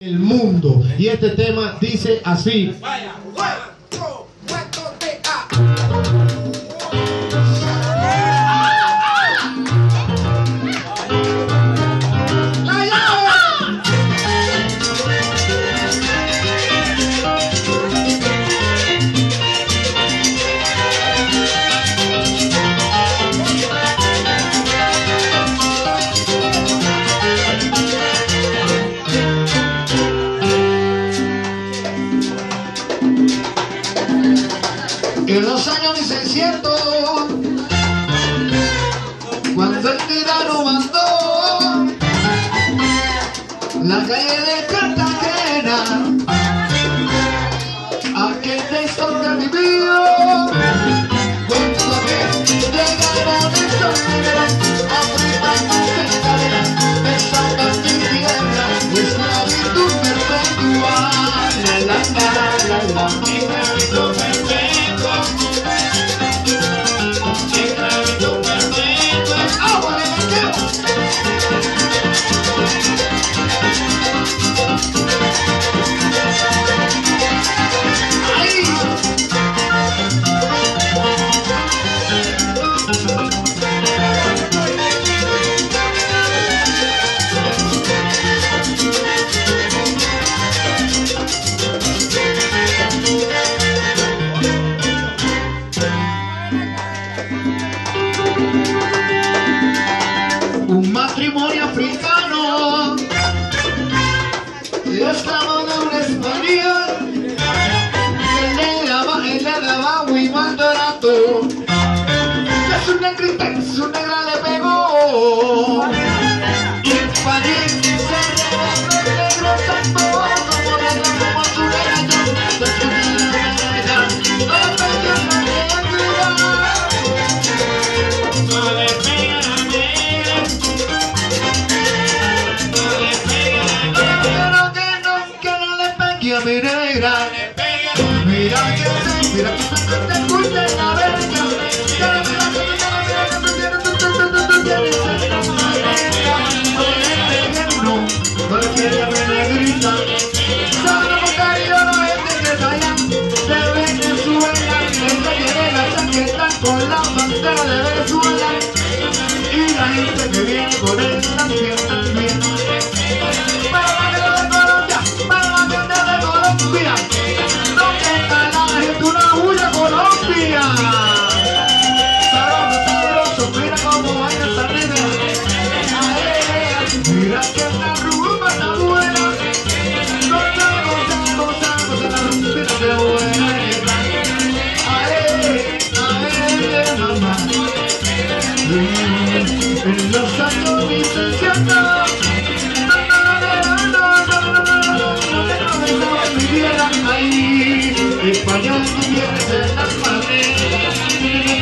el mundo. Y este tema dice así. En los años inciertos, cuando el tirano mandó la calle de Cartagena, Su negra le pegó. Y español se reveló el negro tanto Como como su negra yo su negra No le pegué a la No le pegué a la negra Pero que no, que no le pegue a mi negra. Mira que mira que te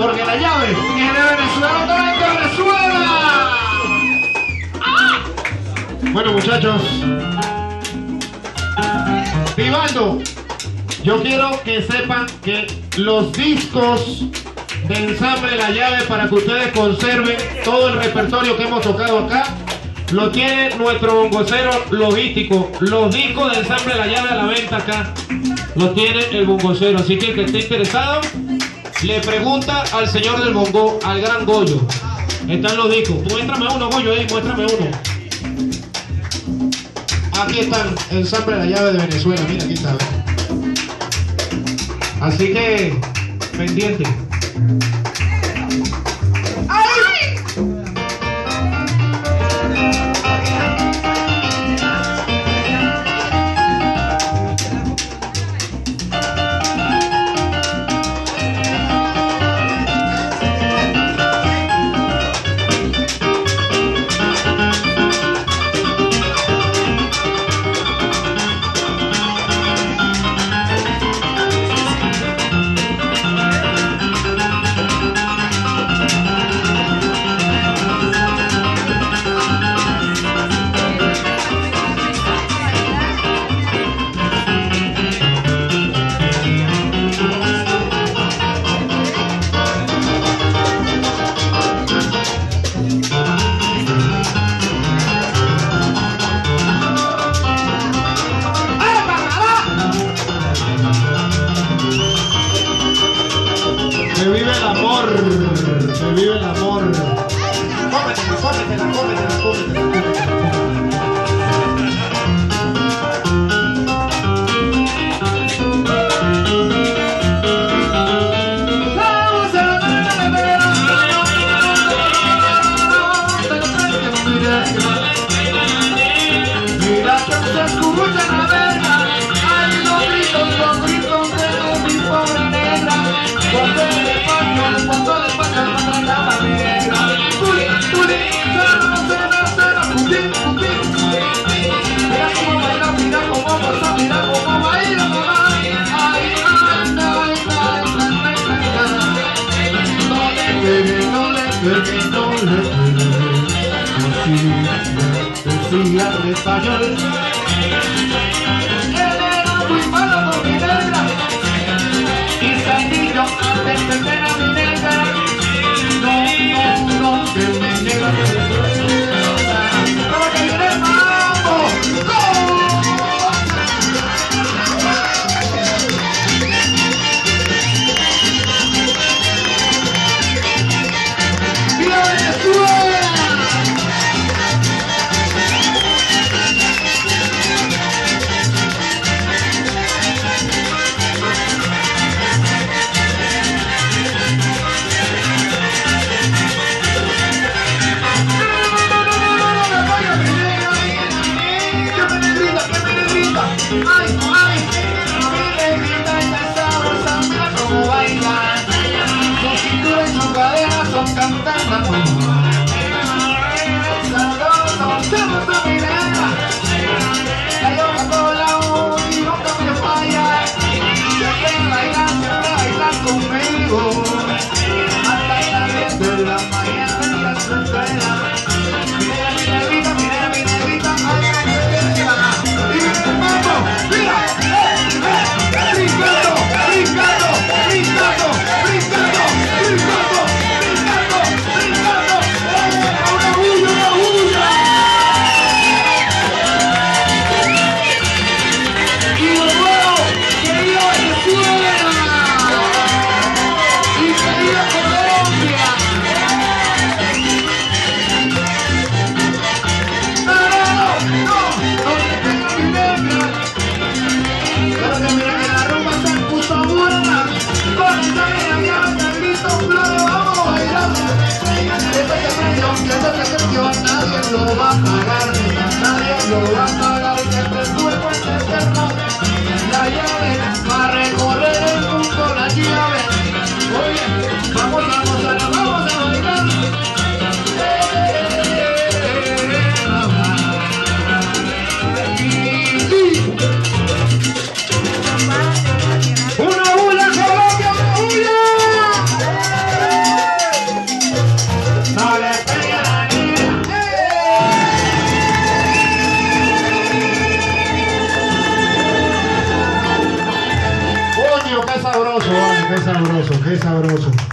porque la llave es de Venezuela, de Venezuela. Bueno muchachos. Vivaldo, yo quiero que sepan que los discos de ensamble La Llave para que ustedes conserven todo el repertorio que hemos tocado acá lo tiene nuestro bongocero logístico. Los discos de ensamble La Llave a la venta acá. Lo tiene el bongocero. Así que el que esté interesado, le pregunta al señor del bongo, al gran Goyo. Están los discos. Muéstrame uno, Goyo, ahí, muéstrame uno. Aquí están, el sample de la llave de Venezuela, mira, aquí está. Así que, pendiente. español. Él era muy malo con mi letra y Sandillo antes de que nadie lo va a pagar, nadie lo va a pagar. sabroso.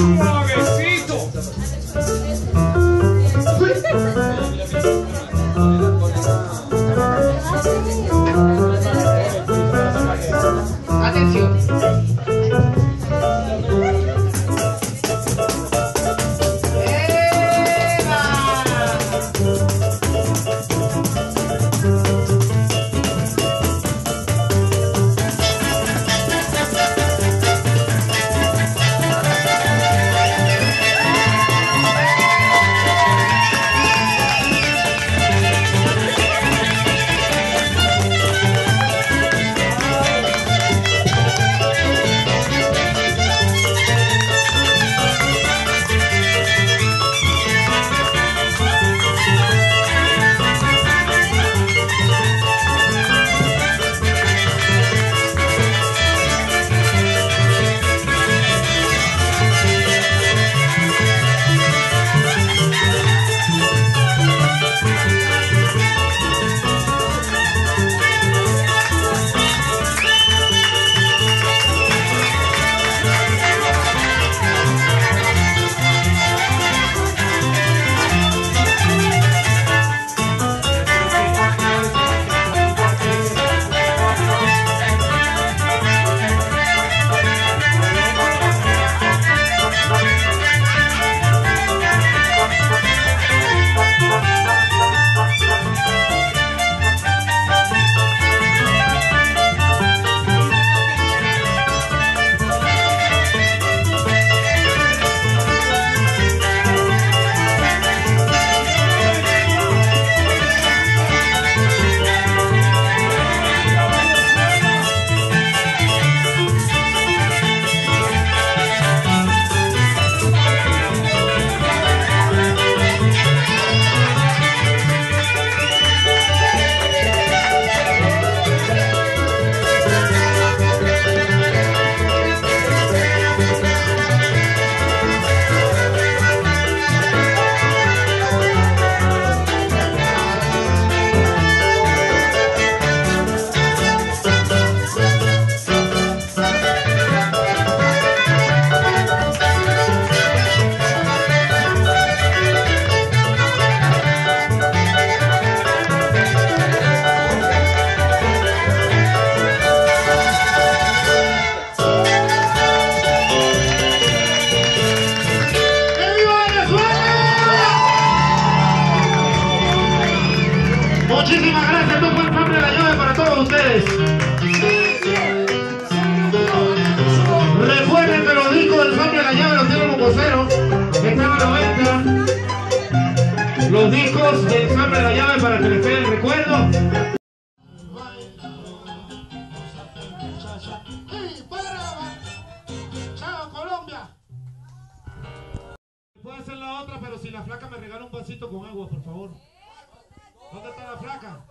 Sorry. me regala un vasito con agua, por favor. ¿Dónde está la flaca?